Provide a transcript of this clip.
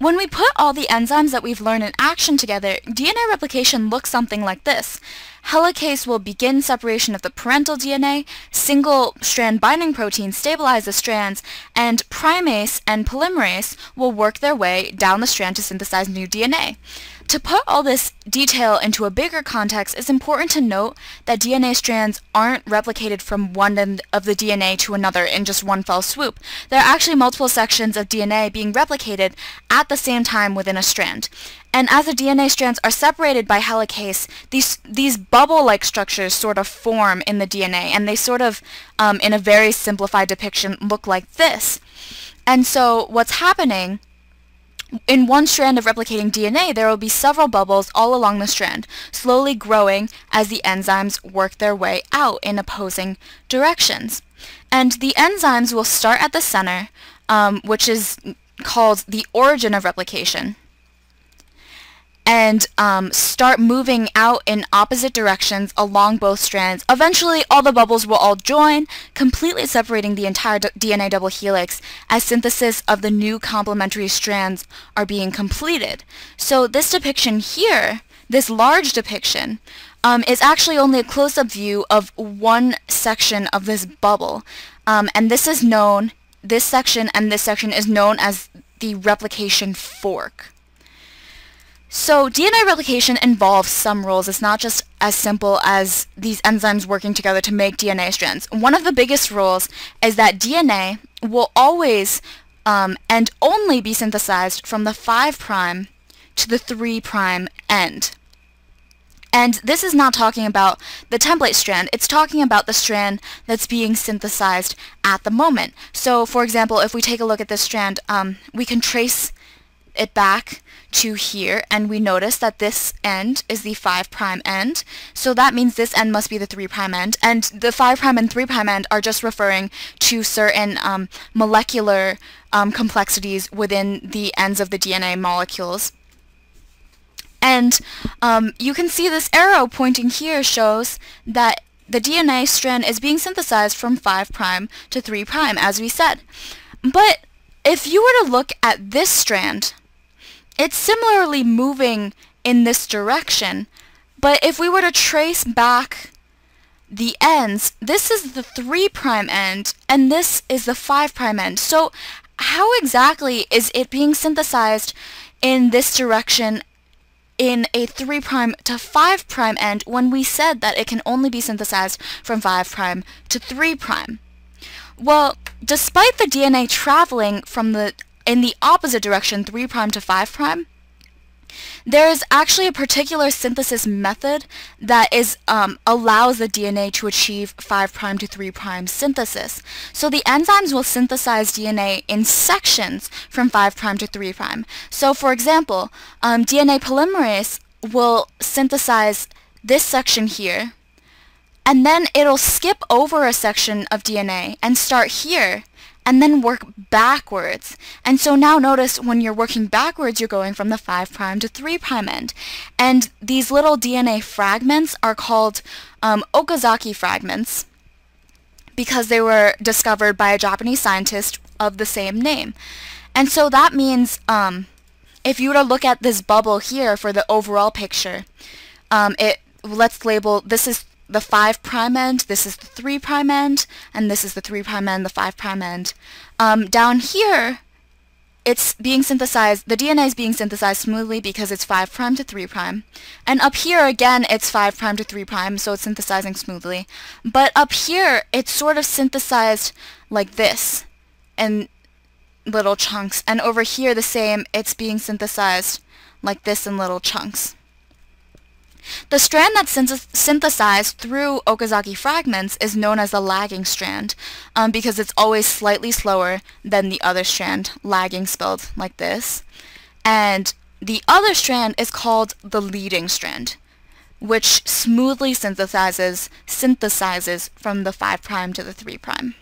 When we put all the enzymes that we've learned in action together, DNA replication looks something like this. Helicase will begin separation of the parental DNA, single-strand binding protein stabilize the strands, and primase and polymerase will work their way down the strand to synthesize new DNA. To put all this detail into a bigger context, it's important to note that DNA strands aren't replicated from one end of the DNA to another in just one fell swoop. There are actually multiple sections of DNA being replicated at the same time within a strand. And as the DNA strands are separated by helicase, these, these bubble-like structures sort of form in the DNA, and they sort of, um, in a very simplified depiction, look like this. And so what's happening in one strand of replicating DNA, there will be several bubbles all along the strand, slowly growing as the enzymes work their way out in opposing directions. And the enzymes will start at the center, um, which is called the origin of replication and um, start moving out in opposite directions along both strands. Eventually, all the bubbles will all join, completely separating the entire DNA double helix as synthesis of the new complementary strands are being completed. So this depiction here, this large depiction, um, is actually only a close-up view of one section of this bubble. Um, and this is known, this section and this section is known as the replication fork. So DNA replication involves some rules. It's not just as simple as these enzymes working together to make DNA strands. One of the biggest rules is that DNA will always um, and only be synthesized from the 5' to the 3' end. And this is not talking about the template strand, it's talking about the strand that's being synthesized at the moment. So for example, if we take a look at this strand, um, we can trace it back to here and we notice that this end is the 5 prime end. So that means this end must be the 3 prime end and the 5 prime and 3 prime end are just referring to certain um, molecular um, complexities within the ends of the DNA molecules. And um, you can see this arrow pointing here shows that the DNA strand is being synthesized from 5 prime to 3 prime as we said. But if you were to look at this strand it's similarly moving in this direction, but if we were to trace back the ends, this is the 3' prime end, and this is the 5' prime end. So how exactly is it being synthesized in this direction in a 3' prime to 5' prime end when we said that it can only be synthesized from 5' prime to 3'? prime? Well, despite the DNA traveling from the in the opposite direction, 3' to 5', there is actually a particular synthesis method that is um, allows the DNA to achieve 5' to 3' synthesis. So the enzymes will synthesize DNA in sections from 5' to 3'. So for example, um, DNA polymerase will synthesize this section here, and then it'll skip over a section of DNA and start here and then work backwards. And so now notice when you're working backwards, you're going from the 5' prime to 3' prime end. And these little DNA fragments are called um, Okazaki fragments because they were discovered by a Japanese scientist of the same name. And so that means um, if you were to look at this bubble here for the overall picture, um, it let's label this is the 5 prime end, this is the 3 prime end, and this is the 3 prime end, the 5 prime end. Um, down here, it's being synthesized, the DNA is being synthesized smoothly because it's 5 prime to 3 prime. And up here, again, it's 5 prime to 3 prime, so it's synthesizing smoothly. But up here, it's sort of synthesized like this, in little chunks. And over here, the same, it's being synthesized like this in little chunks. The strand that's synthesized through Okazaki fragments is known as the lagging strand um, because it's always slightly slower than the other strand, lagging spelled like this. And the other strand is called the leading strand, which smoothly synthesizes synthesizes from the 5' to the 3'.